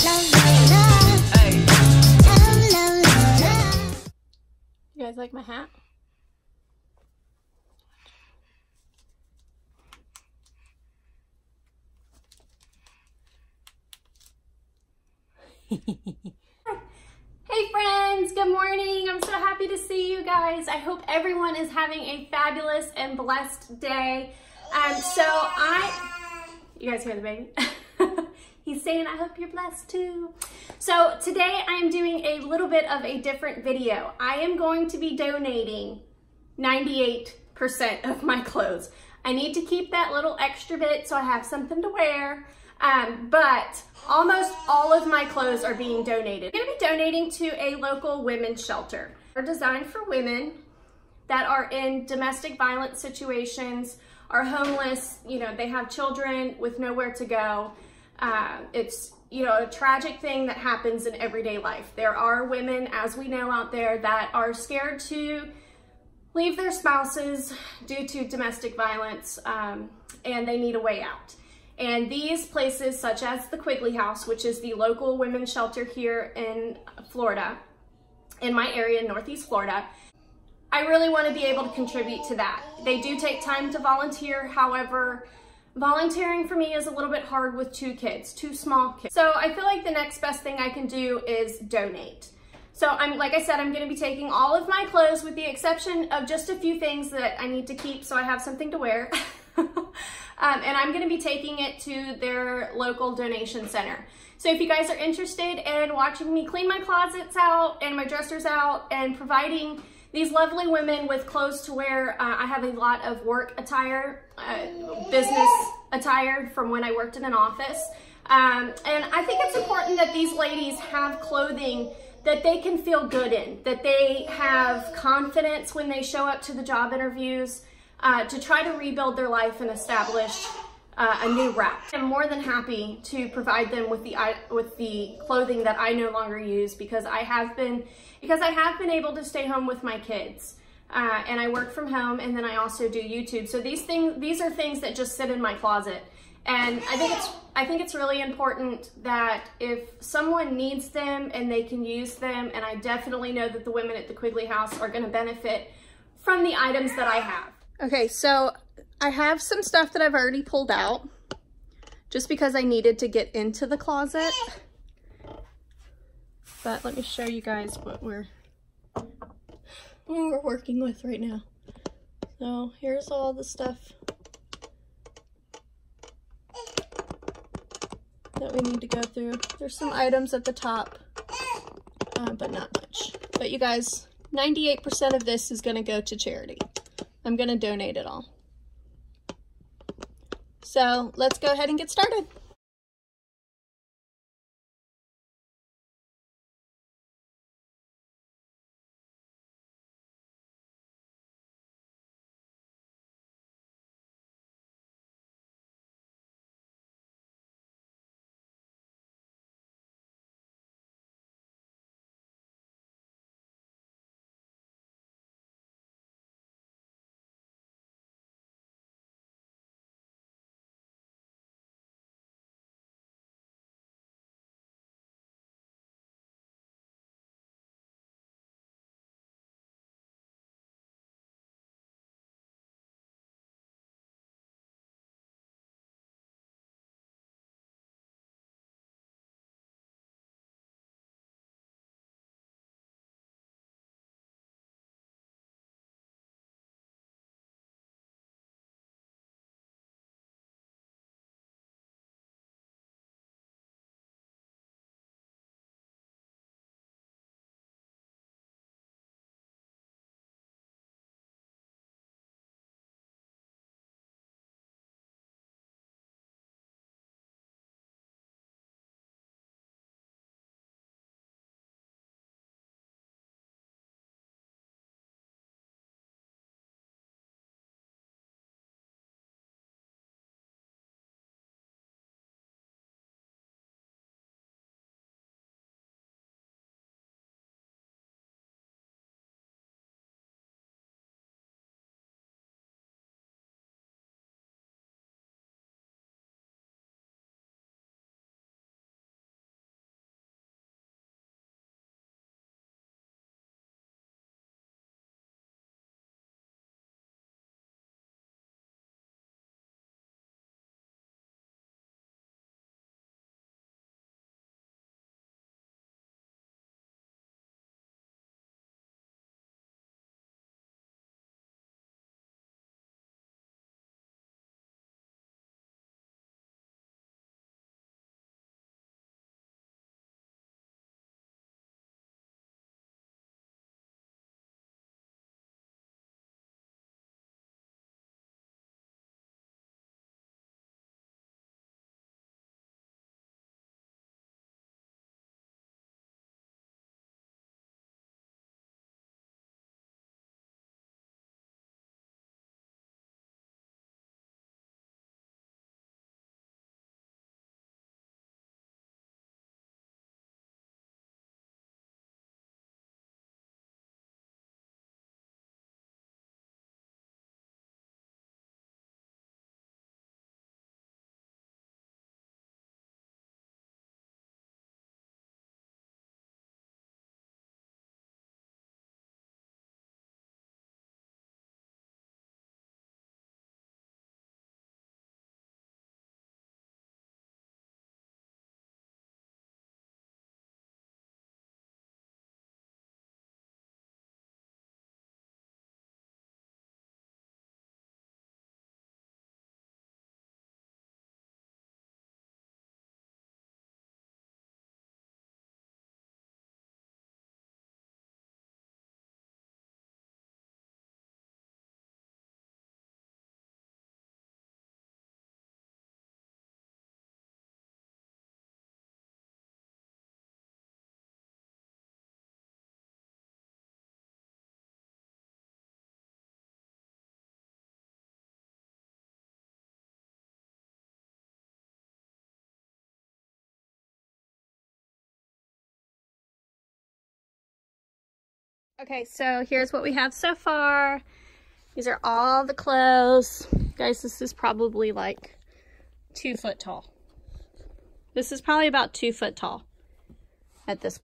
You guys like my hat? Hey friends, good morning. I'm so happy to see you guys. I hope everyone is having a fabulous and blessed day. Um, so I, you guys hear the baby? He's saying, I hope you're blessed too. So today I'm doing a little bit of a different video. I am going to be donating 98% of my clothes. I need to keep that little extra bit so I have something to wear. Um, but almost all of my clothes are being donated. I'm gonna be donating to a local women's shelter. They're designed for women that are in domestic violence situations, are homeless, you know, they have children with nowhere to go. Uh, it's, you know, a tragic thing that happens in everyday life. There are women, as we know out there, that are scared to leave their spouses due to domestic violence um, and they need a way out. And these places, such as the Quigley House, which is the local women's shelter here in Florida, in my area, in Northeast Florida, I really want to be able to contribute to that. They do take time to volunteer. However, volunteering for me is a little bit hard with two kids, two small kids. So I feel like the next best thing I can do is donate. So I'm, like I said, I'm gonna be taking all of my clothes with the exception of just a few things that I need to keep so I have something to wear. Um, and I'm gonna be taking it to their local donation center. So if you guys are interested in watching me clean my closets out and my dressers out and providing these lovely women with clothes to wear, uh, I have a lot of work attire, uh, business attire from when I worked in an office. Um, and I think it's important that these ladies have clothing that they can feel good in, that they have confidence when they show up to the job interviews, uh, to try to rebuild their life and establish uh, a new route. I'm more than happy to provide them with the with the clothing that I no longer use because I have been because I have been able to stay home with my kids. Uh, and I work from home and then I also do YouTube. So these things, these are things that just sit in my closet. And I think it's, I think it's really important that if someone needs them and they can use them, and I definitely know that the women at the Quigley House are gonna benefit from the items that I have. Okay, so I have some stuff that I've already pulled out just because I needed to get into the closet. But let me show you guys what we're, what we're working with right now. So here's all the stuff that we need to go through. There's some items at the top, uh, but not much. But you guys, 98% of this is going to go to charity. I'm going to donate it all. So let's go ahead and get started. Okay, so here's what we have so far. These are all the clothes. Guys, this is probably like two foot tall. This is probably about two foot tall at this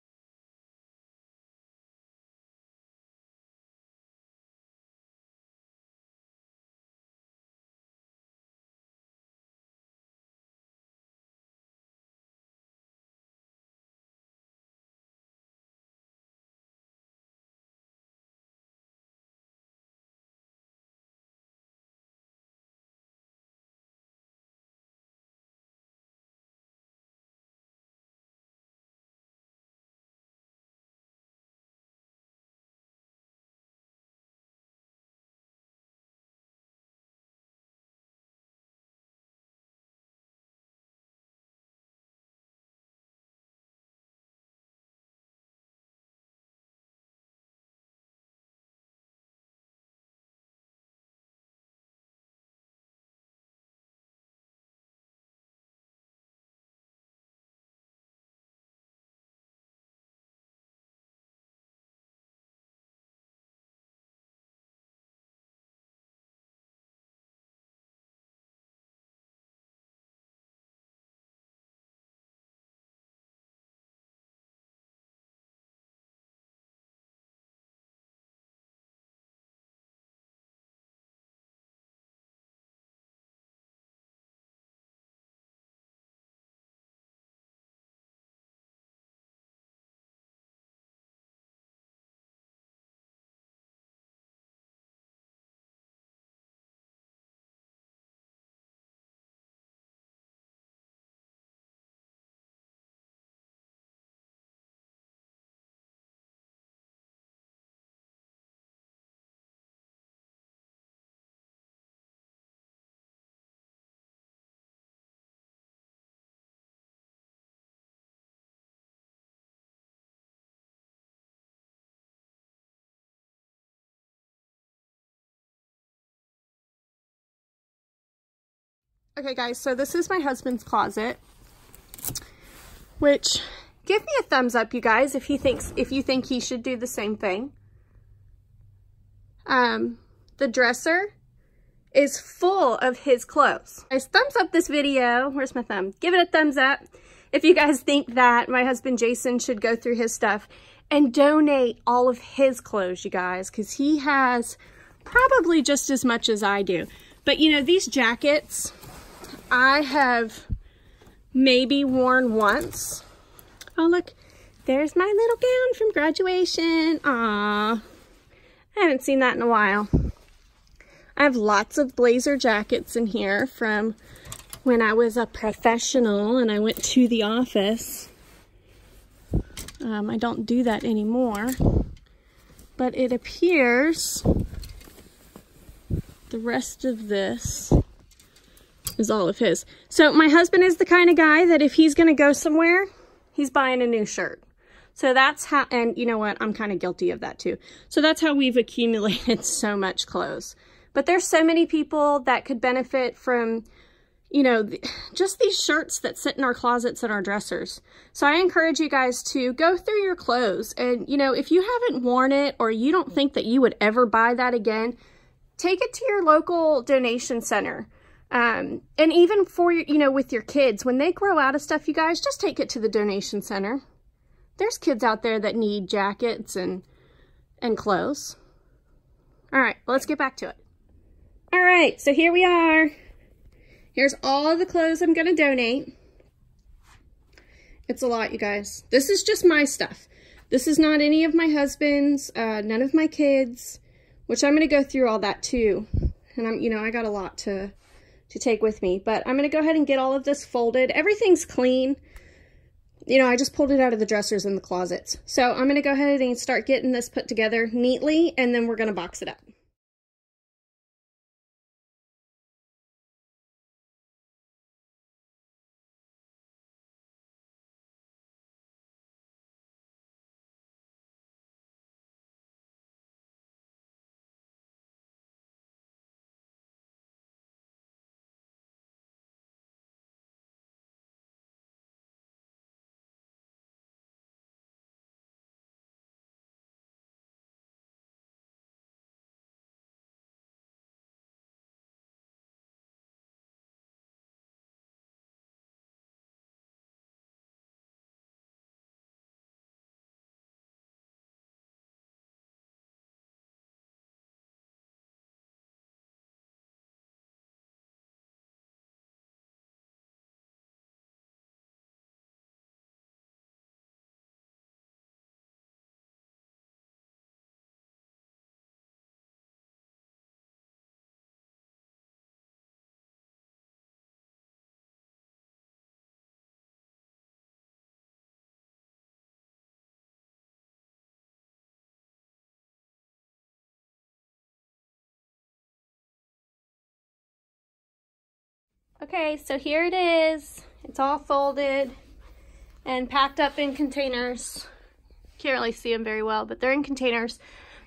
Okay guys, so this is my husband's closet, which give me a thumbs up, you guys, if he thinks, if you think he should do the same thing. Um, the dresser is full of his clothes. Guys, thumbs up this video. Where's my thumb? Give it a thumbs up if you guys think that my husband Jason should go through his stuff and donate all of his clothes, you guys, because he has probably just as much as I do. But you know, these jackets, I have maybe worn once. Oh, look, there's my little gown from graduation. Aw, I haven't seen that in a while. I have lots of blazer jackets in here from when I was a professional and I went to the office. Um, I don't do that anymore, but it appears the rest of this is all of his. So my husband is the kind of guy that if he's going to go somewhere, he's buying a new shirt. So that's how, and you know what, I'm kind of guilty of that too. So that's how we've accumulated so much clothes. But there's so many people that could benefit from, you know, just these shirts that sit in our closets and our dressers. So I encourage you guys to go through your clothes and, you know, if you haven't worn it or you don't think that you would ever buy that again, take it to your local donation center. Um, and even for, you know, with your kids, when they grow out of stuff, you guys, just take it to the donation center. There's kids out there that need jackets and, and clothes. All right, let's get back to it. All right, so here we are. Here's all the clothes I'm going to donate. It's a lot, you guys. This is just my stuff. This is not any of my husband's, uh, none of my kids, which I'm going to go through all that too. And I'm, you know, I got a lot to, to take with me. But I'm going to go ahead and get all of this folded. Everything's clean. You know, I just pulled it out of the dressers in the closets. So I'm going to go ahead and start getting this put together neatly, and then we're going to box it up. Okay, so here it is. It's all folded and packed up in containers. Can't really see them very well, but they're in containers.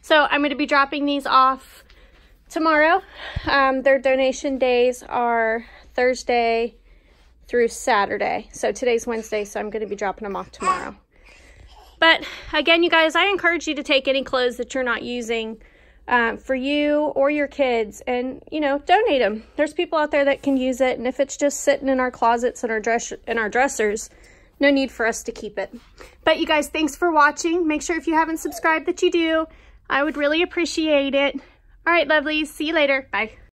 So I'm going to be dropping these off tomorrow. Um, their donation days are Thursday through Saturday. So today's Wednesday, so I'm going to be dropping them off tomorrow. But again, you guys, I encourage you to take any clothes that you're not using um, for you or your kids and, you know, donate them. There's people out there that can use it. And if it's just sitting in our closets and our dress in our dressers, no need for us to keep it. But you guys, thanks for watching. Make sure if you haven't subscribed that you do. I would really appreciate it. All right, lovelies. See you later. Bye.